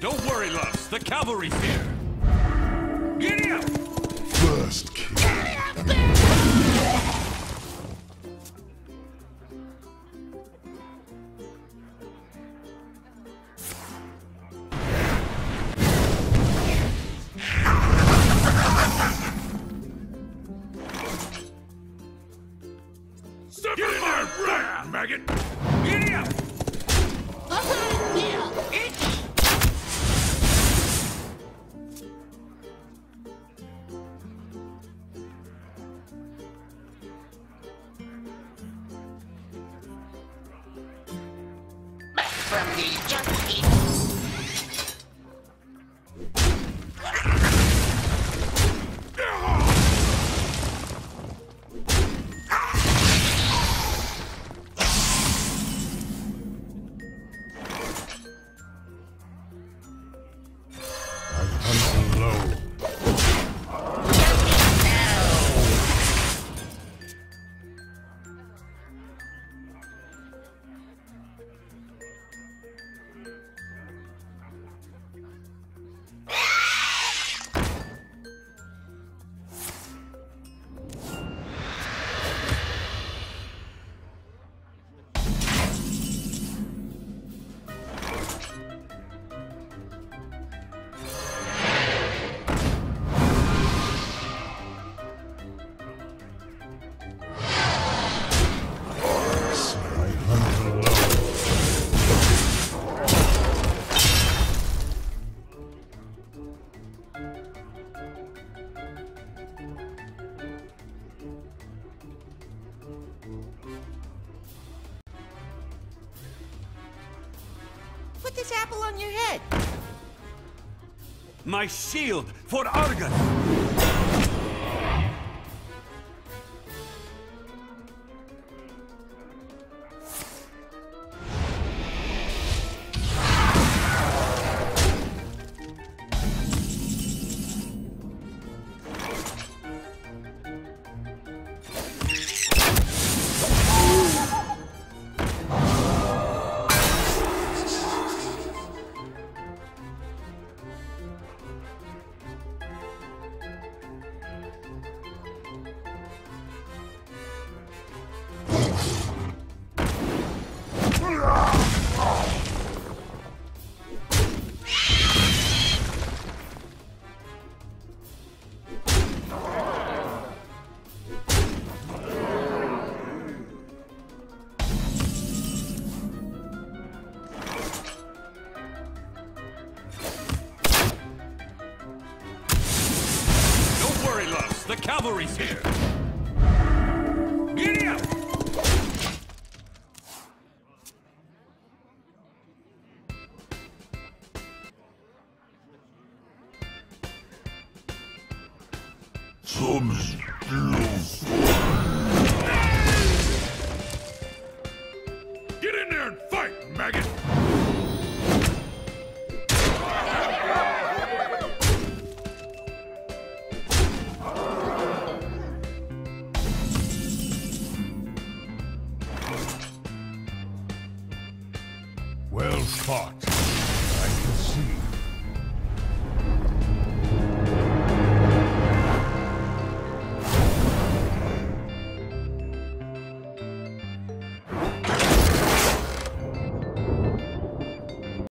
Don't worry, loves. The cavalry's here. From the junkie. Put this apple on your head. My shield for Argus! Cavalry's here. Giddy up! Some skills. Well fought.